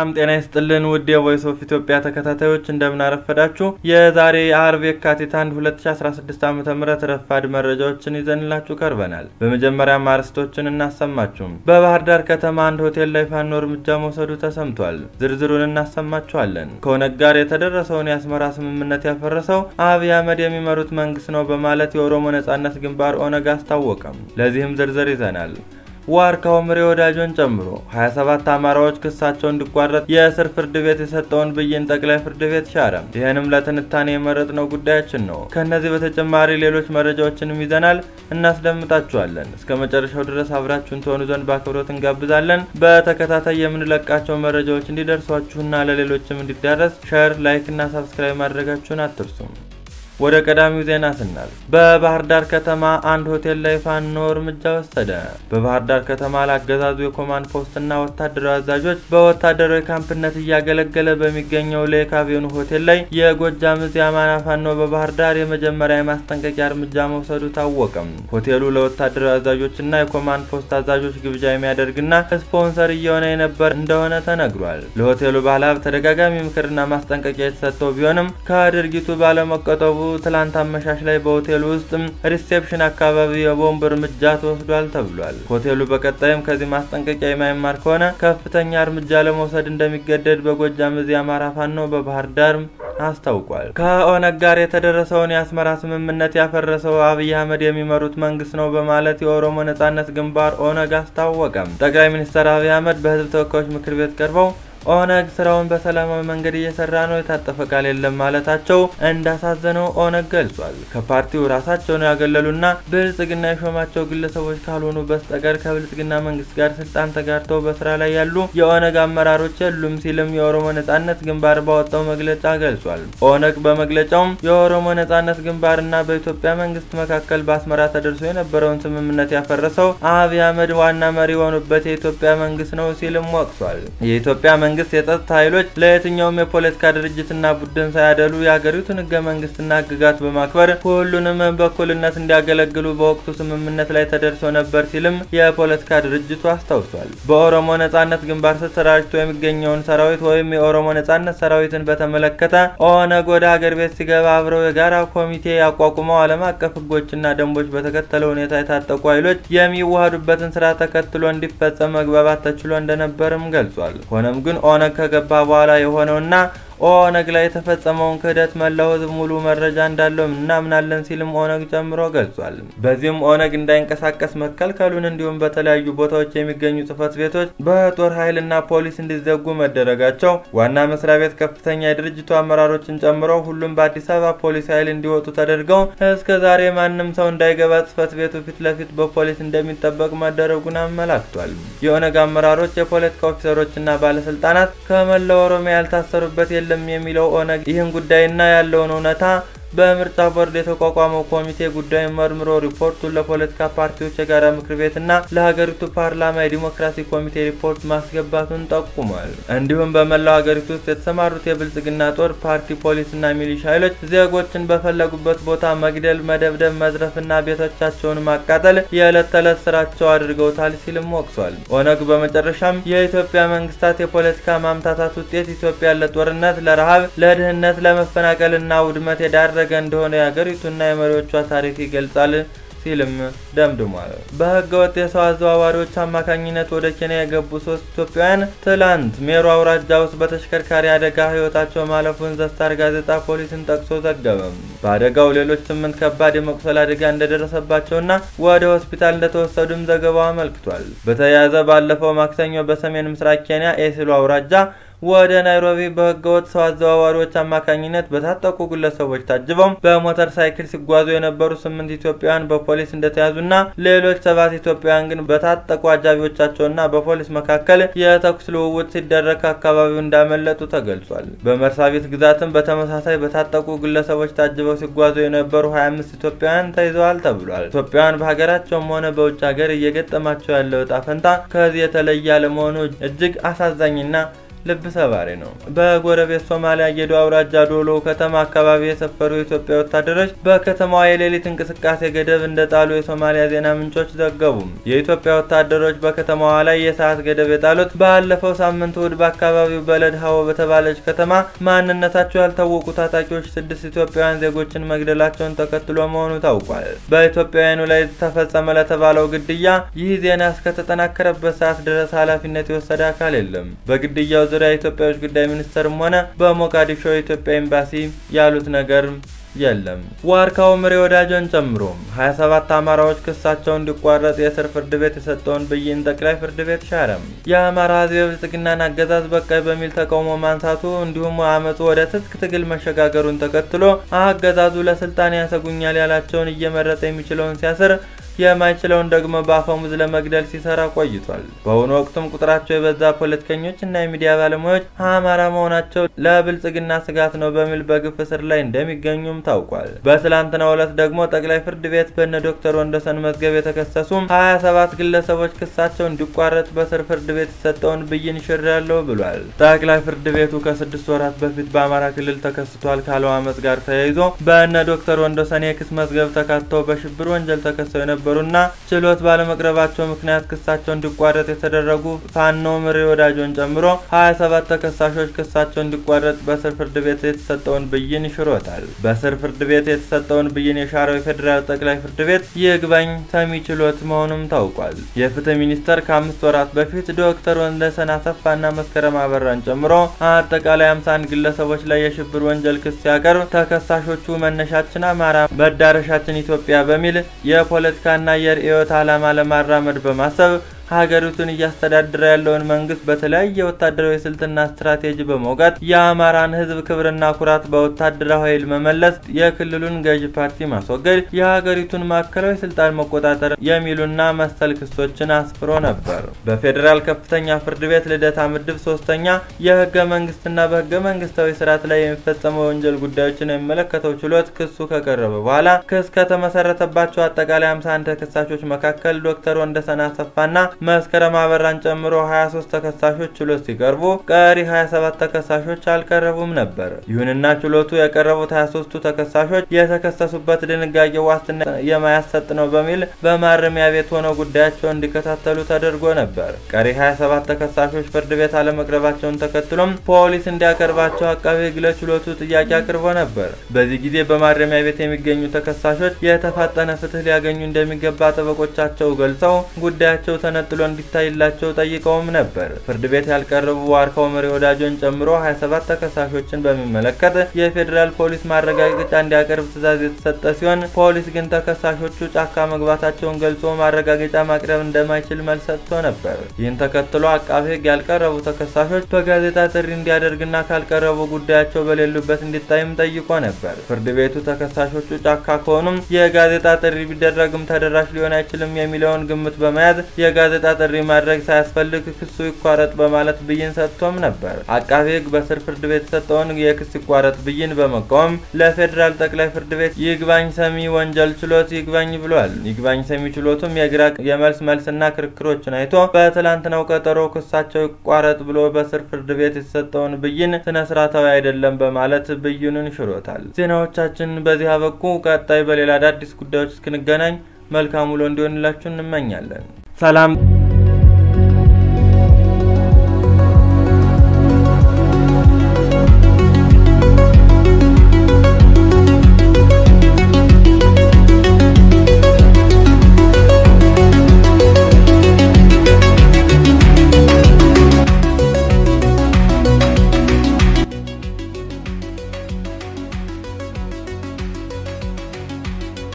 ሰላም ጤና ይስጥልን ውድ የቮይስ ኦፍ ኢትዮጵያ ተከታታዮች እንደምን አረፈዳችሁ። የዛሬ አርብ የካቲት 1 2016 ዓ ም ረፋድ መረጃዎችን ይዘንላችሁ ቀርበናል። በመጀመሪያም አርዕስቶችን እናሰማችሁም። በባህር ዳር ከተማ አንድ ሆቴል ላይ ፋኖ እርምጃ መውሰዱ ተሰምቷል። ዝርዝሩን እናሰማችኋለን። ከኦነግ ጋር የተደረሰውን የአስመራ ስምምነት ያፈረሰው አብይ አህመድ የሚመሩት መንግስት ነው በማለት የኦሮሞ ነጻነት ግንባር ኦነግ አስታወቀ። ለዚህም ዝርዝር ይዘናል። ዋርካው ምሬ ወዳጆን ጨምሮ 27 አማራዎች ክሳቸው እንዲቋረጥ የስር ፍርድ ቤት የሰጠውን ብይን ጠቅላይ ፍርድ ቤት ሻረ። ይህንም ለትንታኔ የመረጥነው ጉዳያችን ነው። ከእነዚህ በተጨማሪ ሌሎች መረጃዎችንም ይዘናል፣ እናስደምጣችኋለን። እስከ መጨረሻው ድረስ አብራችሁን ትሆኑ ዘንድ በአክብሮት እንጋብዛለን። በተከታታይ የምንለቃቸው መረጃዎች እንዲደርሷችሁና ለሌሎችም እንዲዳረስ share፣ like እና subscribe ማድረጋችሁን አትርሱም። ወደ ቀዳሚው ዜና ስናልፍ በባህር ዳር ከተማ አንድ ሆቴል ላይ ፋኖ እርምጃ ወሰደ። በባህር ዳር ከተማ ላገዛዙ የኮማንድ ፖስትና ወታደራዊ አዛዦች በወታደራዊ ካምፕነት እያገለገለ በሚገኘው አቬኑ ሆቴል ላይ የጎጃም ዕዝ የአማራ ፋኖ በባህር ዳር የመጀመሪያ የማስጠንቀቂያ እርምጃ መውሰዱ ታወቀም። ሆቴሉ ለወታደራዊ አዛዦችና የኮማንድ ፖስት አዛዦች ግብዣ የሚያደርግና ስፖንሰር እየሆነ የነበር እንደሆነ ተነግሯል። ለሆቴሉ ባለሀብት ተደጋጋሚ ምክርና ማስጠንቀቂያ የተሰጠው ቢሆንም ከድርጊቱ ባለመቆጠቡ ትላንት አመሻሽ ላይ በሆቴሉ ውስጥ reception አካባቢ የቦምብ እርምጃ ተወስዷል ተብሏል። ሆቴሉ በቀጣይም ከዚህ ማስጠንቀቂያ የማይማር ከሆነ ከፍተኛ እርምጃ ለመውሰድ እንደሚገደድ በጎጃም ዕዝ የአማራ ፋኖ በባህር ዳር አስታውቋል። ከኦነግ ጋር የተደረሰውን የአስመራ ስምምነት ያፈረሰው አብይ አህመድ የሚመሩት መንግስት ነው በማለት የኦሮሞ ነጻነት ግንባር ኦነግ አስታወቀም። ጠቅላይ ሚኒስትር አብይ አህመድ በህዝብ ተወካዮች ምክር ቤት ቀርበው ኦነግ ስራውን በሰላማዊ መንገድ እየሰራ ነው፣ የታጠፈ ቃል የለም ማለታቸው እንዳሳዘነው ኦነግ ገልጿል። ከፓርቲው ራሳቸውን ያገለሉና ብልጽግና የሾማቸው ግለሰቦች ካልሆኑ በስተቀር ከብልጽግና መንግስት ጋር ስልጣን ተጋርተው በስራ ላይ ያሉ የኦነግ አመራሮች የሉም ሲልም የኦሮሞ ነጻነት ግንባር ባወጣው መግለጫ ገልጿል። ኦነግ በመግለጫውም የኦሮሞ ነጻነት ግንባርና በኢትዮጵያ መንግስት መካከል በአስመራ ተደርሶ የነበረውን ስምምነት ያፈረሰው አብይ አህመድ ዋና መሪ የሆኑበት የኢትዮጵያ መንግስት ነው ሲልም ወቅሷል። የኢትዮጵያ መንግስት የጸጥታ ኃይሎች ለየትኛውም የፖለቲካ ድርጅትና ቡድን ሳያደሉ የሀገሪቱን ህገ መንግስትና ህግጋት በማክበር ሁሉንም በእኩልነት እንዲያገለግሉ በወቅቱ ስምምነት ላይ ተደርሶ ነበር ሲልም የፖለቲካ ድርጅቱ አስታውሷል። በኦሮሞ ነጻነት ግንባር ስር ተደራጅቶ የሚገኘውን ሰራዊት ወይም የኦሮሞ ነጻነት ሰራዊትን በተመለከተ ኦነግ ወደ ሀገር ቤት ሲገባ አብረው የጋራ ኮሚቴ ያቋቁመው ዓለም አቀፍ ህጎችና ደንቦች በተከተለ ሁኔታ የታጠቁ ኃይሎች የሚዋሃዱበትን ስራ ተከትሎ እንዲፈጸም መግባባት ተችሎ እንደነበርም ገልጿል። ሆነም ግን ኦነግ ከገባ በኋላ የሆነውና ኦነግ ላይ የተፈጸመውን ክህደት መላው ህዝብ ሙሉ መረጃ እንዳለው እናምናለን ሲልም ኦነግ ጨምሮ ገልጿል። በዚህም ኦነግ እንዳይንቀሳቀስ መከልከሉን እንዲሁም በተለያዩ ቦታዎች የሚገኙ ጽህፈት ቤቶች በጦር ኃይልና ፖሊስ እንዲዘጉ መደረጋቸው፣ ዋና መስሪያ ቤት ከፍተኛ የድርጅቱ አመራሮችን ጨምሮ ሁሉም በአዲስ አበባ ፖሊስ ኃይል እንዲወጡ ተደርገው እስከ ዛሬ ማንም ሰው እንዳይገባ ጽህፈት ቤቱ ፊት ለፊት በፖሊስ እንደሚጠበቅ መደረጉን አመላክቷል። የኦነግ አመራሮች፣ የፖለቲካ ኦፊሰሮችና ባለስልጣናት ከመላው ኦሮሚያ ያልታሰሩበት የለ አይደለም የሚለው ኦነግ ይህን ጉዳይና ያለውን እውነታ በምርጫ ቦርድ የተቋቋመው ኮሚቴ ጉዳዩን መርምሮ ሪፖርቱን ለፖለቲካ ፓርቲዎች የጋራ ምክር ቤትና ለሀገሪቱ ፓርላማ የዲሞክራሲ ኮሚቴ ሪፖርት ማስገባቱን ጠቁሟል። እንዲሁም በመላው ሀገሪቱ ውስጥ የተሰማሩት የብልጽግና ጦር፣ ፓርቲ፣ ፖሊስና ሚሊሻ ኃይሎች ዜጎችን በፈለጉበት ቦታ መግደል፣ መደብደብ፣ መዝረፍና ቤቶቻቸውን ማቃጠል የዕለት ተዕለት ስራቸው አድርገውታል ሲልም ወቅሷል። ኦነግ በመጨረሻም የኢትዮጵያ መንግስታት የፖለቲካ ማምታታት ውጤት ኢትዮጵያ ለጦርነት፣ ለረሃብ፣ ለድህነት፣ ለመፈናቀልና ውድመት የዳረ ያደረገ እንደሆነ የሀገሪቱና የመሪዎቿ ታሪክ ይገልጻል ሲልም ደምድሟል። በህገ ወጥ የሰው አዘዋዋሪዎች አማካኝነት ወደ ኬንያ የገቡ ሶስት ኢትዮጵያውያን ትላንት ሜሩ አውራጃ ውስጥ በተሽከርካሪ አደጋ ህይወታቸው ማለፉን ዘስታር ጋዜጣ ፖሊስን ጠቅሶ ዘገበም። በአደጋው ሌሎች ስምንት ከባድ የመቁሰል አደጋ እንደደረሰባቸውና ወደ ሆስፒታል እንደተወሰዱም ዘገባው አመልክቷል። በተያያዘ ባለፈው ማክሰኞ በሰሜን ምስራቅ ኬንያ ኤሲሎ አውራጃ ወደ ናይሮቢ በህገወጥ ሰው አዘዋዋሪዎች አማካኝነት በታጠቁ ግለሰቦች ታጅበው በሞተር ሳይክል ሲጓዙ የነበሩ ስምንት ኢትዮጵያውያን በፖሊስ እንደተያዙና ሌሎች ሰባት ኢትዮጵያውያን ግን በታጠቁ አጃቢዎቻቸውና በፖሊስ መካከል የተኩስ ልውውጥ ሲደረግ ከአካባቢው እንዳመለጡ ተገልጿል። በመርሳቢት ግዛትም በተመሳሳይ በታጠቁ ግለሰቦች ታጅበው ሲጓዙ የነበሩ 25 ኢትዮጵያውያን ተይዘዋል ተብሏል። ኢትዮጵያውያን በሀገራቸውም ሆነ በውጭ ሀገር እየገጠማቸው ያለው እጣ ፈንታ ከዚህ የተለየ አለመሆኑ እጅግ አሳዛኝና ልብ ሰባሪ ነው። በጎረቤት ሶማሊያ ጌዶ አውራጃ ዶሎ ከተማ አካባቢ የሰፈሩ የኢትዮጵያ ወታደሮች በከተማዋ የሌሊት እንቅስቃሴ ገደብ እንደጣሉ የሶማሊያ ዜና ምንጮች ዘገቡ። የኢትዮጵያ ወታደሮች በከተማዋ ላይ የሰዓት ገደብ የጣሉት ባለፈው ሳምንት እሁድ በአካባቢው በለድ ሀዎ በተባለች ከተማ ማንነታቸው ያልታወቁ ታጣቂዎች ስድስት ኢትዮጵያውያን ዜጎችን መግደላቸውን ተከትሎ መሆኑ ታውቋል። በኢትዮጵያውያኑ ላይ ተፈጸመ ለተባለው ግድያ ይህ ዜና እስከተጠናከረበት ሰዓት ድረስ ኃላፊነት የወሰደ አካል የለም። በግድያው ዙሪያ የኢትዮጵያ ውጭ ጉዳይ ሚኒስቴርም ሆነ በሞቃዲሾ የኢትዮጵያ ኤምባሲ ያሉት ነገር የለም። ዋርካው ምሬ ወዳጆን ጨምሮ 27 አማራዎች ክሳቸው እንዲቋረጥ የስር ፍርድ ቤት የሰጠውን ብይን ጠቅላይ ፍርድ ቤት ሻረም። የአማራ ሕዝብ የብልጽግናን አገዛዝ በቃይ በሚል ተቃውሞ ማንሳቱ እንዲሁም አመፁ ወደ ትጥቅ ትግል መሸጋገሩን ተከትሎ አገዛዙ ለስልጣን ያሰጉኛል ያላቸውን እየመረጠ የሚችለውን ሲያስር የማይችለውን ደግሞ በአፈሙዝ ለመግደል ሲሰራ ቆይቷል። በአሁኑ ወቅትም ቁጥራቸው የበዛ ፖለቲከኞች እና የሚዲያ ባለሙያዎች አማራ መሆናቸው ለብልጽግና ስጋት ነው በሚል በግፍ እስር ላይ እንደሚገኙም ታውቋል። በትላንትናው ዕለት ደግሞ ጠቅላይ ፍርድ ቤት በነ ዶክተር ወንደሰን መዝገብ የተከሰሱም 27 ግለሰቦች ክሳቸው እንዲቋረጥ በስር ፍርድ ቤት የሰጠውን ብይን ሽሬያለሁ ብሏል። ጠቅላይ ፍርድ ቤቱ ከስድስት ወራት በፊት በአማራ ክልል ተከስቷል ካለው አመፅ ጋር ተያይዞ በእነ ዶክተር ወንደሰን የክስ መዝገብ ተካተው በሽብር ወንጀል ተከሰው የነበሩና ችሎት ባለመቅረባቸው ምክንያት ክሳቸው እንዲቋረጥ የተደረጉ ፋኖ ምሬ ወዳጆን ጨምሮ 27 ተከሳሾች ክሳቸው እንዲቋረጥ በስር ፍርድ ቤት የተሰጠውን ብይን ሽሮታል። በስር ፍርድ ቤት የተሰጠውን ብይን የሻረው የፌዴራል ጠቅላይ ፍርድ ቤት ይግባኝ ሰሚ ችሎት መሆኑም ታውቋል። የፍትህ ሚኒስቴር ከአምስት ወራት በፊት ዶክተር ወንደሰን አሰፋና መስከረም አበራን ጨምሮ አጠቃላይ 51 ግለሰቦች ላይ የሽብር ወንጀል ክስ ሲያቀርብ ተከሳሾቹ መነሻችን አማራ መዳረሻችን ኢትዮጵያ በሚል የፖለቲካና የርዕዮት ዓላማ ለማራመድ በማሰብ ሀገሪቱን እያስተዳደረ ያለውን መንግስት በተለያየ ወታደራዊ ስልትና ስትራቴጂ በመውጋት የአማራን ሕዝብ ክብርና ኩራት በወታደራዊ ኃይል መመለስ፣ የክልሉን ገዢ ፓርቲ ማስወገድ፣ የሀገሪቱን ማዕከላዊ ስልጣን መቆጣጠር የሚሉና መሰል ክሶችን አስፍሮ ነበር። በፌዴራል ከፍተኛ ፍርድ ቤት ልደታ ምድብ ሶስተኛ የህገ መንግስትና በህገ መንግስታዊ ስርዓት ላይ የሚፈጸሙ የወንጀል ጉዳዮችን የሚመለከተው ችሎት ክሱ ከቀረበ በኋላ ክስ ከተመሰረተባቸው አጠቃላይ 51 ተከሳሾች መካከል ዶክተር ወንደሰን አሰፋና መስከረም አበራን ጨምሮ 23 ተከሳሾች ችሎት ሲቀርቡ ቀሪ 27 ተከሳሾች አልቀረቡም ነበር። ይሁንና ችሎቱ የቀረቡት 23ቱ ተከሳሾች የተከሰሱበት ድንጋጌ ዋስትና የማያሰጥ ነው በሚል በማረሚያ ቤት ሆነው ጉዳያቸውን እንዲከታተሉ ተደርጎ ነበር። ቀሪ 27 ተከሳሾች ፍርድ ቤት አለመቅረባቸውን ተከትሎም ፖሊስ እንዲያቀርባቸው አቃቤ ሕግ ለችሎቱ ጥያቄ አቅርቦ ነበር። በዚህ ጊዜ በማረሚያ ቤት የሚገኙ ተከሳሾች የተፋጠነ ፍትህ ሊያገኙ እንደሚገባ ጠበቆቻቸው ገልጸው ጉዳያቸው ተነጥሎ እንዲታይላቸው ጠይቀውም ነበር። ፍርድ ቤት ያልቀረቡ ዋርካው መሪ ወዳጆን ጨምሮ 27 ተከሳሾችን በሚመለከት የፌዴራል ፖሊስ ማረጋገጫ እንዲያቀርብ ትዕዛዝ የተሰጠ ሲሆን ፖሊስ ግን ተከሳሾቹ ጫካ መግባታቸውን ገልጾ ማረጋገጫ ማቅረብ እንደማይችል መልስ ሰጥቶ ነበር። ይህን ተከትሎ አቃቤ ሕግ ያልቀረቡ ተከሳሾች በጋዜጣ ጥሪ እንዲያደርግና ካልቀረቡ ጉዳያቸው በሌሉበት እንዲታይም ጠይቆ ነበር። ፍርድ ቤቱ ተከሳሾቹ ጫካ ከሆኑም የጋዜጣ ጥሪ ቢደረግም ተደራሽ ሊሆን አይችልም የሚለውን ግምት በመያዝ የጋዜጣ ጥሪ ማድረግ ሳያስፈልግ ክሱ ይቋረጥ በማለት ብይን ሰጥቶም ነበር። አቃቤ ሕግ በስር ፍርድ ቤት የሰጠውን የክስ ይቋረጥ ብይን በመቃወም ለፌዴራል ጠቅላይ ፍርድ ቤት ይግባኝ ሰሚ ወንጀል ችሎት ይግባኝ ብሏል። ይግባኝ ሰሚ ችሎቱም የግራ የመልስ መልስና ክርክሮችን አይቶ በትላንትናው ቀጠሮ ክሳቸው ይቋረጥ ብሎ በስር ፍርድ ቤት የተሰጠውን ብይን ስነ ስርዓታዊ አይደለም በማለት ብይኑን ሽሮታል። ዜናዎቻችን በዚህ አበቁ። ቀጣይ በሌላ አዳዲስ ጉዳዮች እስክንገናኝ መልካም ውሎ እንዲሆንላችሁ እንመኛለን። ሰላም